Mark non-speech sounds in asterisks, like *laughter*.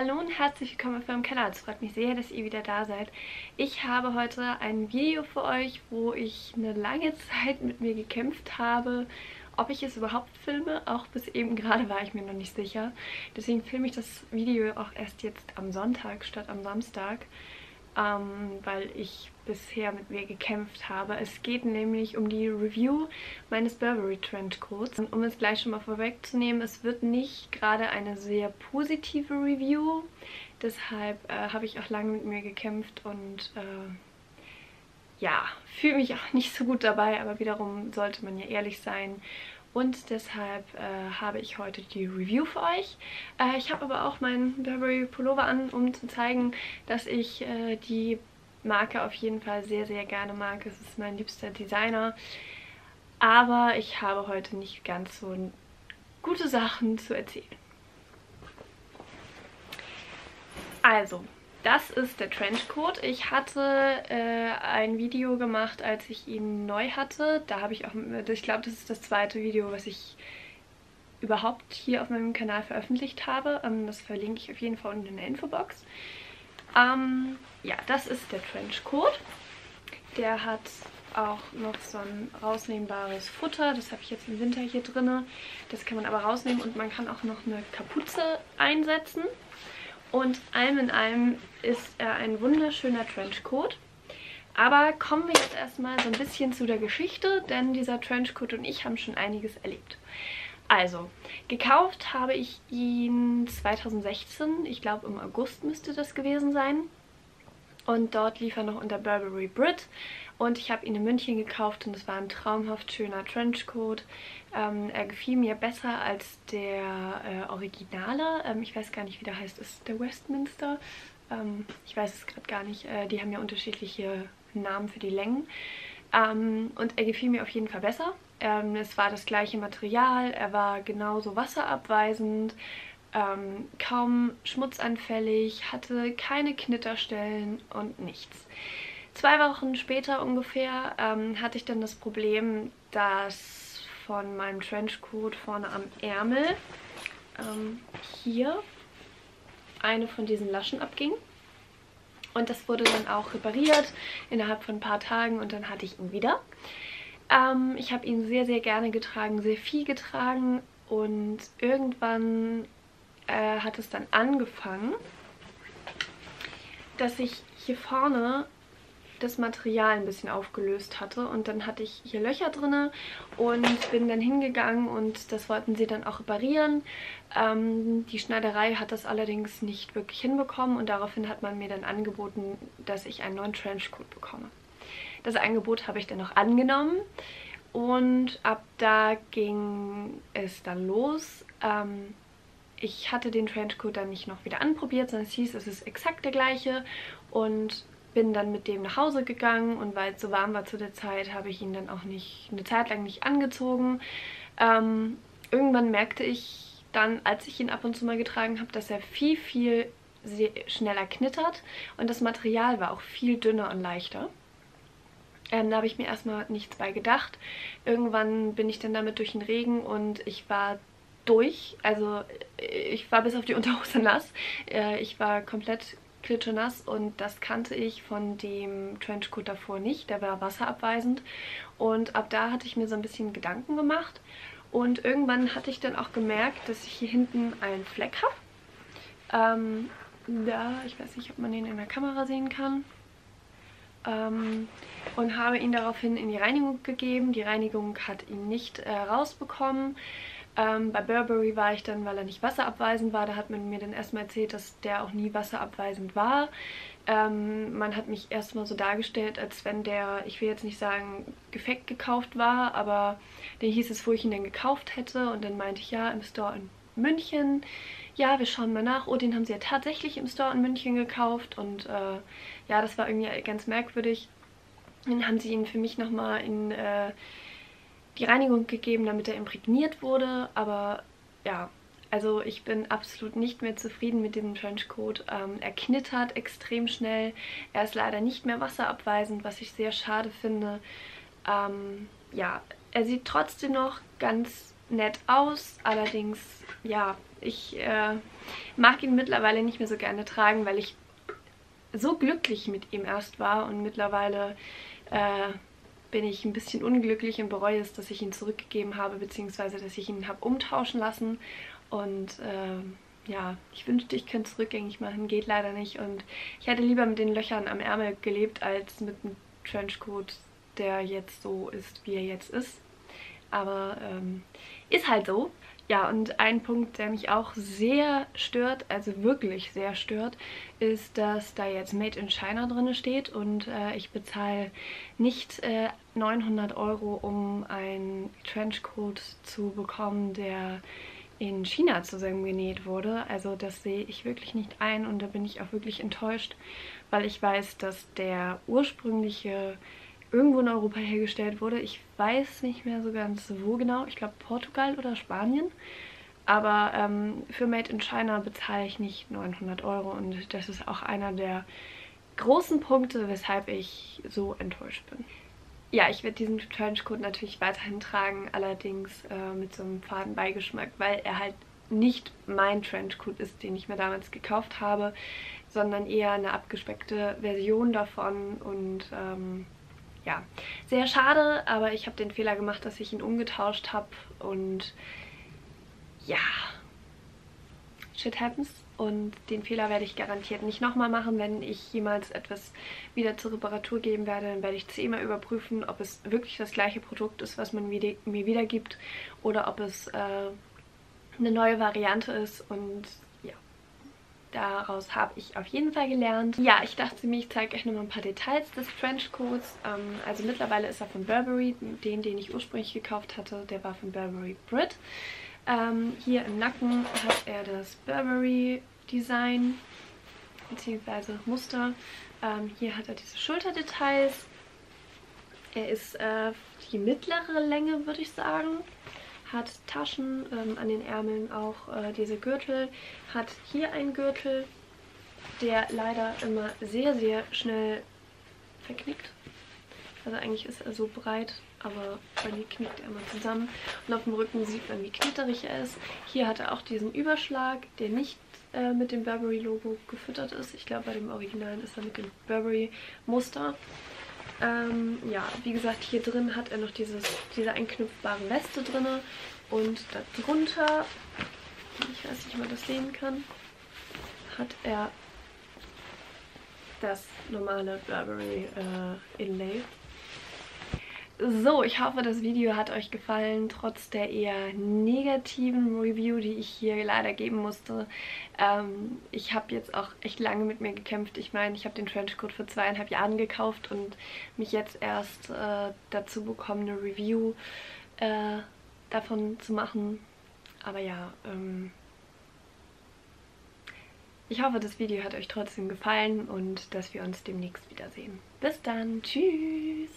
Hallo und herzlich willkommen auf meinem Kanal. Es freut mich sehr, dass ihr wieder da seid. Ich habe heute ein Video für euch, wo ich eine lange *laughs* Zeit mit mir gekämpft habe, ob ich es überhaupt filme. Auch bis eben gerade war ich mir noch nicht sicher. Deswegen filme ich das Video auch erst jetzt am Sonntag statt am Samstag ähm, weil ich bisher mit mir gekämpft habe. Es geht nämlich um die Review meines Burberry Trenchcoats. Und um es gleich schon mal vorwegzunehmen, es wird nicht gerade eine sehr positive Review. Deshalb äh, habe ich auch lange mit mir gekämpft und äh, ja, fühle mich auch *laughs* nicht so gut dabei, aber wiederum sollte man ja ehrlich sein und deshalb äh, habe ich heute die Review für euch. Äh, ich habe aber auch meinen Burberry Pullover an, um zu zeigen, dass ich äh, die Marke auf jeden Fall sehr, sehr gerne mag. Es ist mein liebster Designer. Aber ich habe heute nicht ganz so gute Sachen zu erzählen. Also, das ist der Trenchcoat. Ich hatte äh, ein Video gemacht, als ich ihn neu hatte. Da habe ich auch, ich glaube, das ist das zweite Video, was ich überhaupt hier auf meinem Kanal veröffentlicht habe. Ähm, das verlinke ich auf jeden Fall unten in der Infobox. Ähm, ja, das ist der Trenchcoat. Der hat auch noch so ein rausnehmbares Futter. Das habe ich jetzt im Winter hier drin. Das kann man aber rausnehmen und man kann auch noch eine Kapuze einsetzen. Und allem in allem ist er ein wunderschöner Trenchcoat. Aber kommen wir jetzt erstmal so ein bisschen zu der Geschichte, denn dieser Trenchcoat und ich haben schon einiges erlebt. Also, gekauft habe ich ihn 2016, ich glaube im August müsste das gewesen sein. Und dort lief er noch unter Burberry Brit. Und ich habe ihn in München gekauft und es war ein traumhaft schöner Trenchcoat. Ähm, er gefiel mir besser als der äh, Originale. Ähm, ich weiß gar nicht, wie der heißt. Ist der Westminster? Ähm, ich weiß es gerade gar nicht. Äh, die haben ja unterschiedliche Namen für die Längen. Ähm, und er gefiel mir auf jeden Fall besser. Ähm, es war das gleiche Material. Er war genauso wasserabweisend. Ähm, kaum schmutzanfällig, hatte keine Knitterstellen und nichts. Zwei Wochen später ungefähr ähm, hatte ich dann das Problem, dass von meinem Trenchcoat vorne am Ärmel ähm, hier eine von diesen Laschen abging. Und das wurde dann auch repariert innerhalb von ein paar Tagen und dann hatte ich ihn wieder. Ähm, ich habe ihn sehr, sehr gerne getragen, sehr viel getragen und irgendwann äh, hat es dann angefangen, dass ich hier vorne das Material ein bisschen aufgelöst hatte. Und dann hatte ich hier Löcher drin und bin dann hingegangen und das wollten sie dann auch reparieren. Ähm, die Schneiderei hat das allerdings nicht wirklich hinbekommen und daraufhin hat man mir dann angeboten, dass ich einen neuen Trenchcoat bekomme. Das Angebot habe ich dann auch angenommen und ab da ging es dann los. Ähm, ich hatte den Trenchcoat dann nicht noch wieder anprobiert, sondern es hieß, es ist exakt der gleiche und bin dann mit dem nach Hause gegangen und weil es so warm war zu der Zeit, habe ich ihn dann auch nicht eine Zeit lang nicht angezogen. Ähm, irgendwann merkte ich dann, als ich ihn ab und zu mal getragen habe, dass er viel, viel schneller knittert und das Material war auch viel dünner und leichter. Ähm, da habe ich mir erstmal nichts bei gedacht. Irgendwann bin ich dann damit durch den Regen und ich war durch. Also ich war bis auf die *laughs* Unterhose nass. Äh, ich war komplett klitschenass und das kannte ich von dem Trenchcoat davor nicht. Der war wasserabweisend und ab da hatte ich mir so ein bisschen Gedanken gemacht und irgendwann hatte ich dann auch gemerkt, dass ich hier hinten einen Fleck habe. Ähm, da, ich weiß nicht, ob man den in der Kamera sehen kann. Ähm, und habe ihn daraufhin in die Reinigung gegeben. Die Reinigung hat ihn nicht äh, rausbekommen. Ähm, bei Burberry war ich dann, weil er nicht wasserabweisend war, da hat man mir dann erstmal erzählt, dass der auch nie wasserabweisend war. Ähm, man hat mich erstmal so dargestellt, als wenn der, ich will jetzt nicht sagen, gefeckt gekauft war, aber dann hieß es, wo ich ihn denn gekauft hätte. Und dann meinte ich, ja, im Store in München. Ja, wir schauen mal nach. Oh, den haben sie ja tatsächlich im Store in München gekauft. Und äh, ja, das war irgendwie ganz merkwürdig. Dann haben sie ihn für mich nochmal in... Äh, die Reinigung gegeben, damit er imprägniert wurde. Aber ja, also ich bin absolut nicht mehr zufrieden mit diesem Trenchcoat. Ähm, er knittert extrem schnell. Er ist leider nicht mehr wasserabweisend, was ich sehr schade finde. Ähm, ja, er sieht trotzdem noch ganz nett aus. Allerdings, ja, Ich äh, mag ihn mittlerweile nicht mehr so gerne tragen, weil ich so glücklich mit ihm erst war und mittlerweile äh, bin ich ein bisschen unglücklich und bereue es, dass ich ihn zurückgegeben habe, beziehungsweise dass ich ihn habe umtauschen lassen. Und äh, ja, ich wünschte, ich könnte es rückgängig machen, geht leider nicht. Und ich hätte lieber mit den Löchern am Ärmel gelebt, als mit einem Trenchcoat, der jetzt so ist, wie er jetzt ist. Aber ähm, ist halt so. Ja, und ein Punkt, der mich auch sehr stört, also wirklich sehr stört, ist, dass da jetzt Made in China drin steht und äh, ich bezahle nicht äh, 900 Euro, um einen Trenchcoat zu bekommen, der in China zusammengenäht wurde. Also das sehe ich wirklich nicht ein und da bin ich auch wirklich enttäuscht, weil ich weiß, dass der ursprüngliche irgendwo in Europa hergestellt wurde. Ich weiß nicht mehr so ganz wo genau. Ich glaube Portugal oder Spanien. Aber ähm, für Made in China bezahle ich nicht 900 Euro und das ist auch einer der großen Punkte, weshalb ich so enttäuscht bin. Ja, ich werde diesen Trenchcoat natürlich weiterhin tragen, allerdings äh, mit so einem faden Beigeschmack, weil er halt nicht mein Trenchcoat ist, den ich mir damals gekauft habe, sondern eher eine abgespeckte Version davon und ähm, ja, sehr schade, aber ich habe den Fehler gemacht, dass ich ihn umgetauscht habe und ja, shit happens und den Fehler werde ich garantiert nicht nochmal machen. Wenn ich jemals etwas wieder zur Reparatur geben werde, dann werde ich zehnmal überprüfen, ob es wirklich das gleiche Produkt ist, was man mir wiedergibt oder ob es äh, eine neue Variante ist und Daraus habe ich auf jeden Fall gelernt. Ja, ich dachte mir, ich zeige euch nochmal ein paar Details des Trenchcoats. Ähm, also mittlerweile ist er von Burberry. Den, den ich ursprünglich gekauft hatte, der war von Burberry Brit. Ähm, hier im Nacken hat er das Burberry Design bzw. Muster. Ähm, hier hat er diese Schulterdetails. Er ist äh, die mittlere Länge, würde ich sagen hat Taschen ähm, an den Ärmeln, auch äh, diese Gürtel, hat hier einen Gürtel, der leider immer sehr, sehr schnell verknickt. Also eigentlich ist er so breit, aber bei mir knickt er immer zusammen. Und auf dem Rücken sieht man, wie knitterig er ist. Hier hat er auch diesen Überschlag, der nicht äh, mit dem Burberry-Logo gefüttert ist. Ich glaube, bei dem Originalen ist er mit dem Burberry-Muster. Ähm, ja, wie gesagt, hier drin hat er noch dieses, diese einknüpfbare Weste drin. Und darunter, ich weiß nicht, ob man das sehen kann, hat er das normale Burberry äh, Inlay. So, ich hoffe, das Video hat euch gefallen, trotz der eher negativen Review, die ich hier leider geben musste. Ähm, ich habe jetzt auch echt lange mit mir gekämpft. Ich meine, ich habe den Trenchcoat vor zweieinhalb Jahren gekauft und mich jetzt erst äh, dazu bekommen, eine Review äh, davon zu machen. Aber ja, ähm, ich hoffe, das Video hat euch trotzdem gefallen und dass wir uns demnächst wiedersehen. Bis dann, tschüss!